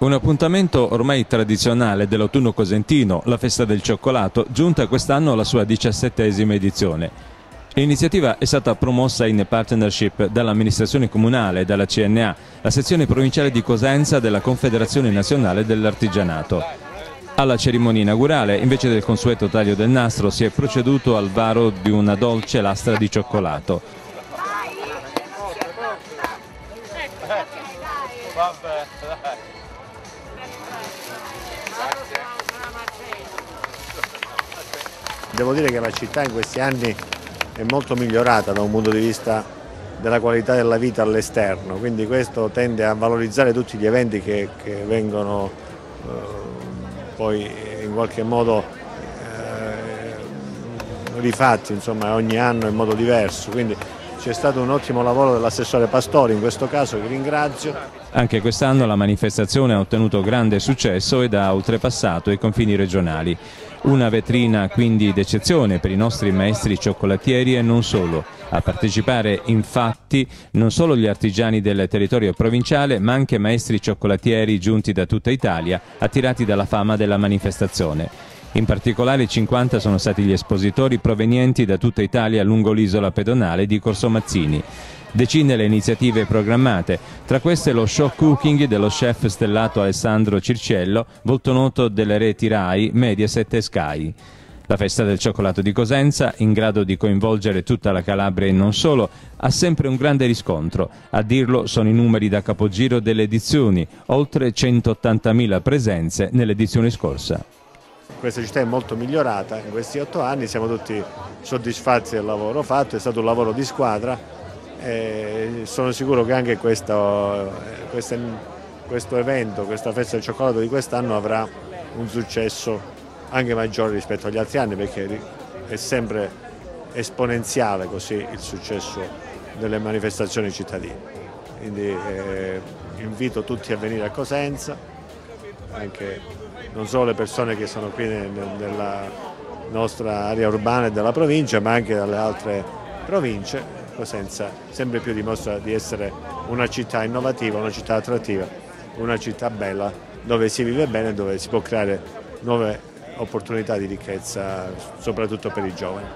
Un appuntamento ormai tradizionale dell'autunno cosentino, la festa del cioccolato, giunta quest'anno alla sua diciassettesima edizione. L'iniziativa è stata promossa in partnership dall'amministrazione comunale e dalla CNA, la sezione provinciale di Cosenza della Confederazione Nazionale dell'Artigianato. Alla cerimonia inaugurale, invece del consueto taglio del nastro, si è proceduto al varo di una dolce lastra di cioccolato. Devo dire che la città in questi anni è molto migliorata da un punto di vista della qualità della vita all'esterno, quindi questo tende a valorizzare tutti gli eventi che, che vengono eh, poi in qualche modo eh, rifatti insomma, ogni anno in modo diverso. Quindi, c'è stato un ottimo lavoro dell'assessore Pastori in questo caso, che ringrazio. Anche quest'anno la manifestazione ha ottenuto grande successo ed ha oltrepassato i confini regionali. Una vetrina quindi d'eccezione per i nostri maestri cioccolatieri e non solo. A partecipare infatti non solo gli artigiani del territorio provinciale ma anche maestri cioccolatieri giunti da tutta Italia attirati dalla fama della manifestazione. In particolare 50 sono stati gli espositori provenienti da tutta Italia lungo l'isola pedonale di Corso Mazzini. Decine le iniziative programmate, tra queste lo show cooking dello chef stellato Alessandro Circello, volto noto delle reti RAI, Mediaset e Sky. La festa del cioccolato di Cosenza, in grado di coinvolgere tutta la Calabria e non solo, ha sempre un grande riscontro. A dirlo sono i numeri da capogiro delle edizioni, oltre 180.000 presenze nell'edizione scorsa questa città è molto migliorata in questi otto anni, siamo tutti soddisfatti del lavoro fatto, è stato un lavoro di squadra e sono sicuro che anche questo, questo, questo evento, questa festa del cioccolato di quest'anno avrà un successo anche maggiore rispetto agli altri anni perché è sempre esponenziale così il successo delle manifestazioni cittadine. Quindi eh, invito tutti a venire a Cosenza, anche non solo le persone che sono qui nella nostra area urbana e della provincia, ma anche dalle altre province. Cosenza sempre più dimostra di essere una città innovativa, una città attrattiva, una città bella dove si vive bene dove si può creare nuove opportunità di ricchezza, soprattutto per i giovani.